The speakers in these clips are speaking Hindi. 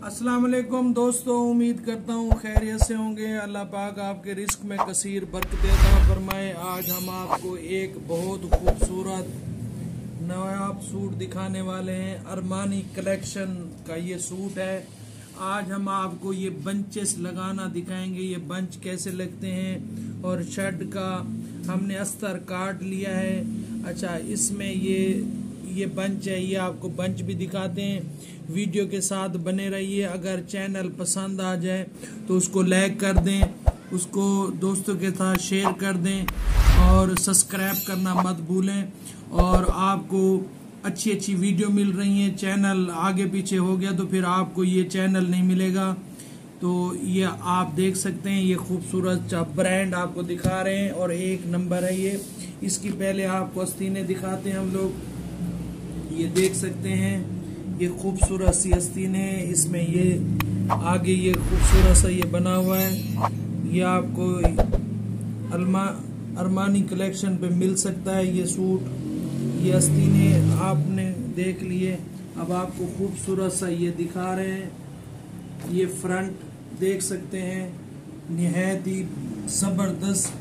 अस्सलाम वालेकुम दोस्तों, उम्मीद करता हूँ खैरियत से होंगे। अल्लाह पाक आपके रिस्क में कसीर, बरकत अता फरमाए। आज हम आपको एक बहुत खूबसूरत नवाब सूट दिखाने वाले हैं। अरमानी कलेक्शन का ये सूट है। आज हम आपको ये बंचेस लगाना दिखाएँगे। ये बंच कैसे लगते हैं? और शर्ट का हमने अस्तर काट लिया है। अच्छा इसमें ये ये बंच है ये आपको बंच भी दिखाते हैं। वीडियो के साथ बने रहिए। अगर चैनल पसंद आ जाए तो उसको लाइक कर दें, उसको दोस्तों के साथ शेयर कर दें, और सब्सक्राइब करना मत भूलें। और आपको अच्छी अच्छी वीडियो मिल रही हैं। चैनल आगे पीछे हो गया तो फिर आपको ये चैनल नहीं मिलेगा। तो ये आप देख सकते हैं, ये खूबसूरत ब्रांड आपको दिखा रहे हैं, और एक नंबर है ये। इसकी पहले आपको अस्तीने दिखाते हैं हम लोग। ये देख सकते हैं, ये खूबसूरत सी अस्तीन है इसमें ये आगे ये खूबसूरत सा ये बना हुआ है। ये आपको अलमा अरमानी कलेक्शन पे मिल सकता है ये सूट। ये अस्तीने आपने देख लिए, अब आपको खूबसूरत सा ये दिखा रहे हैं। ये फ्रंट देख सकते हैं, नहायत ही ज़बरदस्त,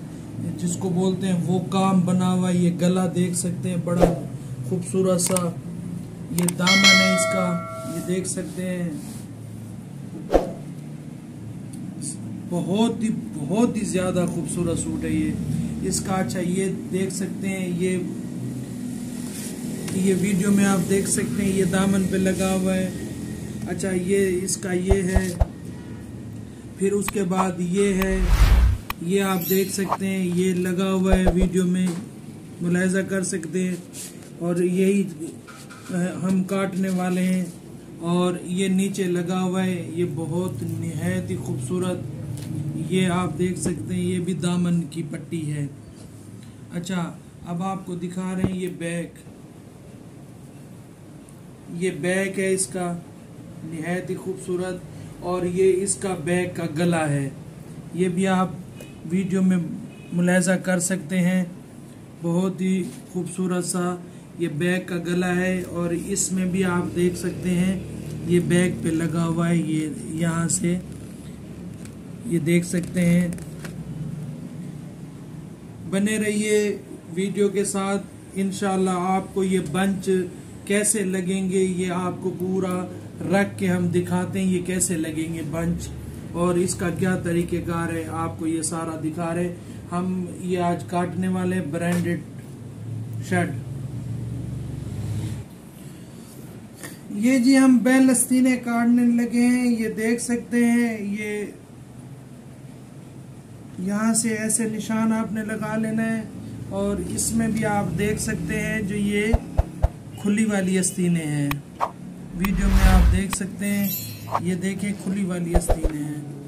जिसको बोलते हैं वो काम बना हुआ ये गला देख सकते हैं, बड़ा खूबसूरत सा ये दामन है इसका, ये देख सकते हैं। बहुत ही बहुत ही ज़्यादा खूबसूरत सूट है ये। इसका अच्छा ये देख सकते हैं, ये ये वीडियो में आप देख सकते हैं, ये दामन पे लगा हुआ है। अच्छा ये इसका ये है। फिर उसके बाद ये है, ये आप देख सकते हैं, ये लगा हुआ है वीडियो में, मुलायजा कर सकते हैं। और यही हम काटने वाले हैं और ये नीचे लगा हुआ है, ये बहुत नहायत ही खूबसूरत, ये आप देख सकते हैं, ये भी दामन की पट्टी है। अच्छा अब आपको दिखा रहे हैं ये बैग। ये बैग है इसका नहायत ही खूबसूरत, और ये इसका बैग का गला है। ये भी आप वीडियो में मुलायजा कर सकते हैं, बहुत ही खूबसूरत सा ये बैग का गला है और इसमें भी आप देख सकते हैं, ये बैग पे लगा हुआ है, ये यहाँ से, ये देख सकते हैं। बने रहिए वीडियो के साथ इनशाला आपको ये बंच कैसे लगेंगे, ये आपको पूरा रख के हम दिखाते हैं, ये कैसे लगेंगे बंच और इसका क्या तरीक़ेकार है, आपको ये सारा दिखा रहे हम ये आज काटने वाले ब्रांडेड शर्ट। ये जी हम बैल लस्तीने काटने लगे हैं, ये देख सकते हैं, ये यहाँ से ऐसे निशान आपने लगा लेना है, और इसमें भी आप देख सकते हैं जो ये खुली वाली अस्तीने हैं। वीडियो में आप देख सकते हैं, ये देखें खुली वाली अस्तीने हैं।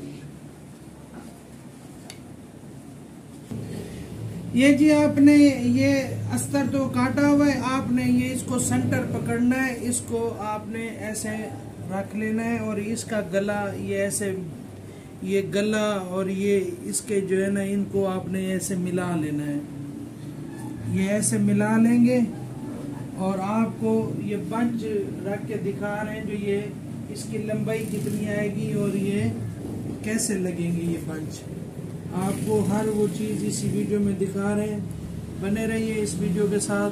ये जी आपने ये अस्तर तो काटा हुआ है, आपने ये इसको सेंटर पकड़ना है, इसको आपने ऐसे रख लेना है और इसका गला, ये ऐसे, ये गला और ये इसके जो है ना, इनको आपने ऐसे मिला लेना है। ये ऐसे मिला लेंगे और आपको ये बंच रख के दिखा रहे हैं जो ये, इसकी लंबाई कितनी आएगी और ये कैसे लगेंगे ये बंच आपको हर वो चीज़ इसी वीडियो में दिखा रहे हैं। बने रहिए इस वीडियो के साथ।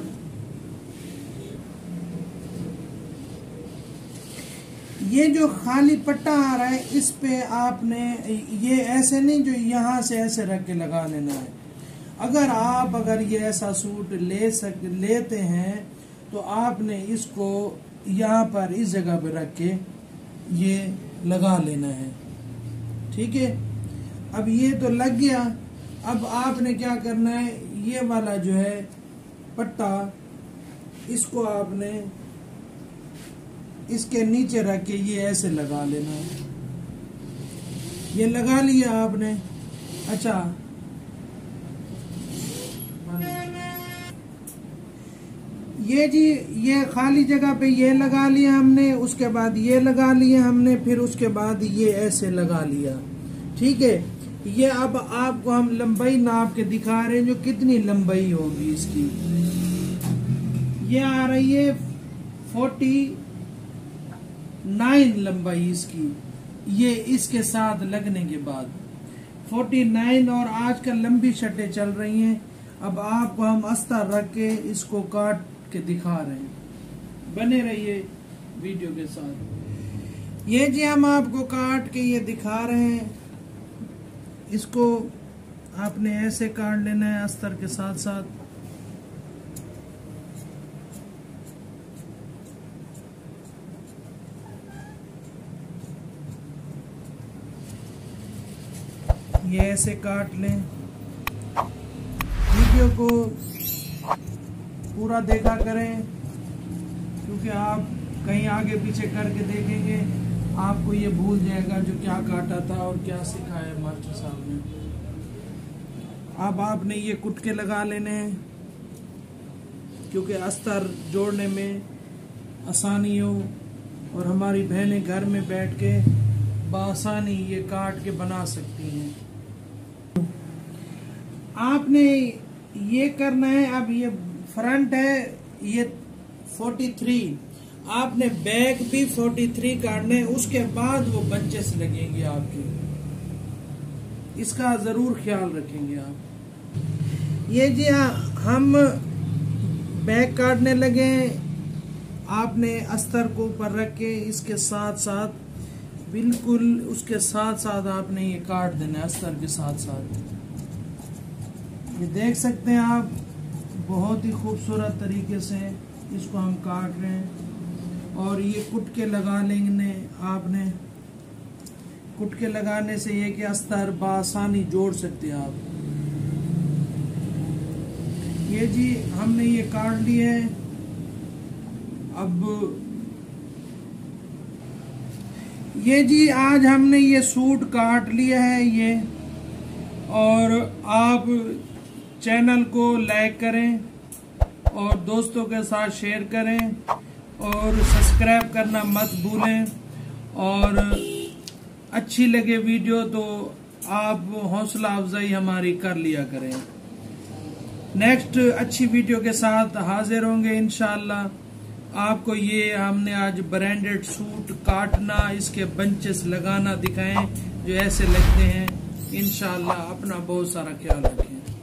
ये जो खाली पट्टा आ रहा है, इस पे आपने ये ऐसे नहीं जो यहाँ से ऐसे रख के लगा लेना है। अगर आप अगर ये ऐसा सूट ले सक, लेते हैं तो आपने इसको यहाँ पर इस जगह पे रख के ये लगा लेना है। ठीक है? अब ये तो लग गया। अब आपने क्या करना है? ये वाला जो है पट्टा, इसको आपने इसके नीचे रख के ये ऐसे लगा लेना है। ये लगा लिया आपने। अच्छा। ये जी, ये खाली जगह पे ये लगा लिया हमने, उसके बाद ये लगा लिया हमने, फिर उसके बाद ये ऐसे लगा लिया। ठीक है? ये अब आपको हम लंबाई नाप के दिखा रहे हैं, जो कितनी लंबाई होगी इसकी। ये आ रही है फोर्टी नाइन लंबाई इसकी। ये इसके साथ लगने के बाद। फोर्टी नाइन और आजकल लंबी शर्टें चल रही हैं। अब आपको हम अस्तर रख के इसको काट के दिखा रहे हैं। बने रहिए वीडियो के साथ। ये जी हम आपको काट के ये दिखा रहे हैं। इसको आपने ऐसे काट लेना है अस्तर के साथ साथ। ये ऐसे काट लें। वीडियो को पूरा देखा करें, क्योंकि आप कहीं आगे पीछे करके देखेंगे। आपको ये भूल जाएगा जो क्या काटा था और क्या सिखाया मास्टर साहब ने। अब आपने ये कुटके लगा लेने हैं, क्योंकि अस्तर जोड़ने में आसानी हो और हमारी बहनें घर में बैठ के बसानी ये काट के बना सकती हैं। आपने ये करना है, अब ये फ्रंट है, ये 43 आपने बैक भी 43 काटना है उसके बाद वो बंचेस लगेंगे आपके। इसका ज़रूर ख्याल रखेंगे आप। ये जी हाँ हम बैक काटने लगे आपने अस्तर को ऊपर रख के इसके साथ साथ, बिल्कुल उसके साथ साथ आपने ये काट देना अस्तर के साथ साथ। ये देख सकते हैं आप, बहुत ही खूबसूरत तरीके से इसको हम काट रहे हैं। और ये कुटके लगा लेंगे आपने, कुटके लगाने से ये कि अस्तर बासानी जोड़ सकते हैं आप। ये जी, हमने ये काट लिए है। अब, ये जी, आज हमने ये सूट काट लिया है ये, और आप चैनल को लाइक करें और दोस्तों के साथ शेयर करें। और सब्सक्राइब करना मत भूलें। और अच्छी लगे वीडियो तो आप हौसला अफजाई हमारी कर लिया करें। नेक्स्ट अच्छी वीडियो के साथ हाजिर होंगे इनशाला आपको ये हमने आज ब्रांडेड सूट काटना, इसके बंचेस लगाना दिखाएँ, जो ऐसे लगते हैं। इनशाला अपना बहुत सारा ख्याल रखें।